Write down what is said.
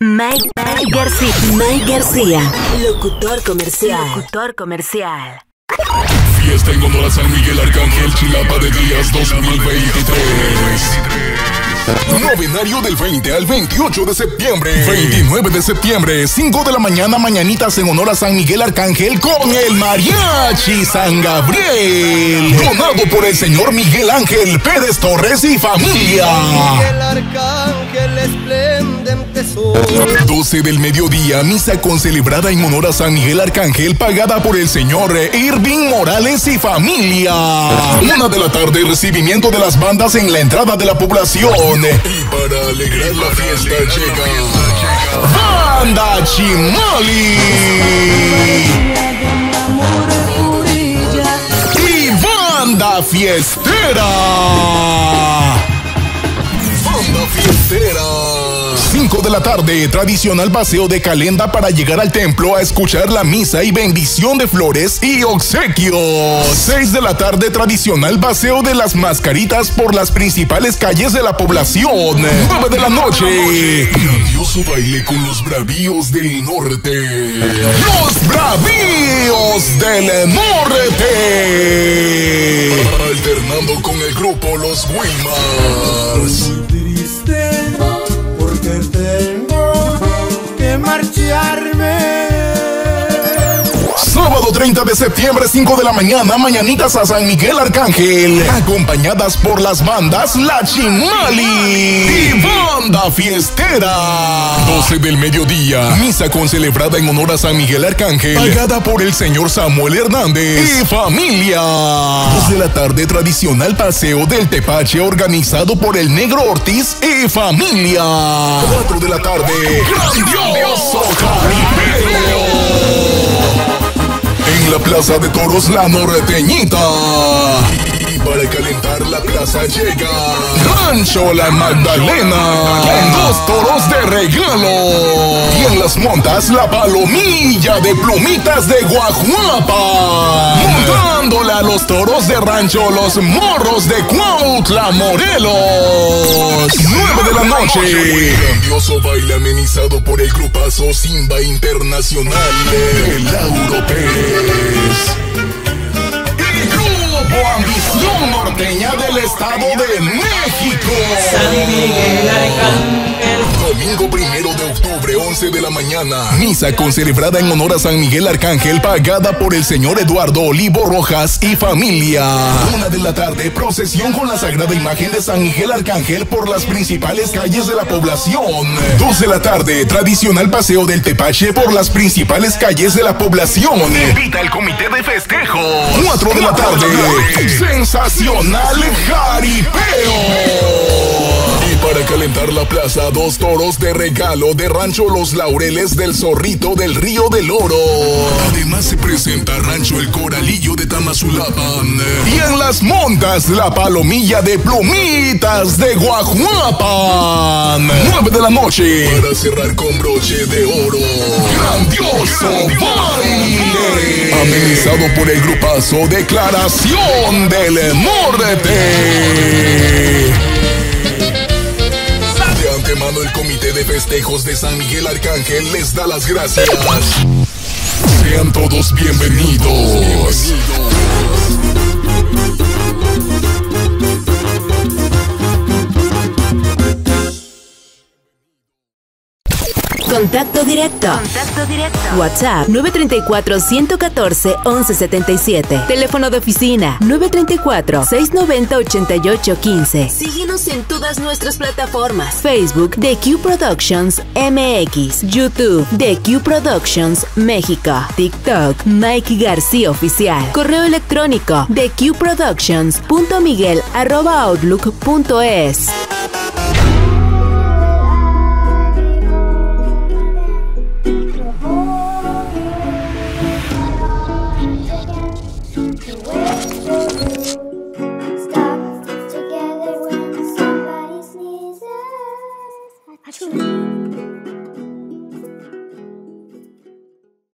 Mike, Mike García. Mike García. Locutor comercial. Locutor comercial. Fiesta en honor a San Miguel Arcángel Chilapa de Díaz 2023. Novenario del 20 al 28 de septiembre. 29 de septiembre, 5 de la mañana, mañanitas en honor a San Miguel Arcángel con el Mariachi San Gabriel. Donado por el señor Miguel Ángel Pérez Torres y familia. 12 del mediodía, misa con celebrada en honor a San Miguel Arcángel, pagada por el señor Irving Morales y familia. Una de la tarde, recibimiento de las bandas en la entrada de la población. Y para alegrar la fiesta llega Banda Chimali. Y Banda Fiestera. Fiestera. 5 de la tarde, tradicional paseo de calenda para llegar al templo a escuchar la misa y bendición de flores y obsequios. 6 de la tarde, tradicional paseo de las mascaritas por las principales calles de la población. 9 de la noche, grandioso baile con los bravíos del norte. Los bravíos del norte. Alternando con el grupo Los Wilmars. Sábado 30 de septiembre, 5 de la mañana, mañanitas a San Miguel Arcángel, acompañadas por las bandas La Chimali y Banda Fiestera. 12 del mediodía, misa con celebrada en honor a San Miguel Arcángel, pagada por el señor Samuel Hernández y familia. 2 de la tarde, tradicional paseo del Tepache organizado por el Negro Ortiz y familia. 4 de la tarde, grandioso jaripeo la Plaza de Toros La Norteñita. Para calentar la plaza llega Rancho La Magdalena con dos toros de regalo. Y en las montas la palomilla de plumitas de Guajuapa. Montándole a los toros de rancho los morros de Cuautla, Morelos. 9 de la noche. Grandioso baile amenizado por el grupazo Simba Internacional de Lauro. Ambición Norteña del Estado de México. San Miguel Arcángel. Domingo primero 11 de la mañana. Misa con celebrada en honor a San Miguel Arcángel, pagada por el señor Eduardo Olivo Rojas y familia. Una de la tarde, procesión con la sagrada imagen de San Miguel Arcángel por las principales calles de la población. Dos de la tarde, tradicional paseo del Tepache por las principales calles de la población. Invita el comité de festejo. Cuatro de la tarde, sensacional jaripeo. Para calentar la plaza, dos toros de regalo de Rancho Los Laureles del Zorrito del Río del Oro. Además se presenta Rancho El Coralillo de Tamazulapan. Y en las montas, la palomilla de plumitas de Guajuapan. 9 de la noche. Para cerrar con broche de oro. Grandioso baile. Amenizado por el grupazo Declaración del Norte. El comité de festejos de San Miguel Arcángel les da las gracias. Sean todos bienvenidos. Contacto directo. Contacto directo. WhatsApp 934-114-1177. Teléfono de oficina 934-690-8815. Síguenos en todas nuestras plataformas. Facebook The Q Productions MX. YouTube The Q Productions México. TikTok Mike García Oficial. Correo electrónico TheQProductions.miguel arroba outlook.es.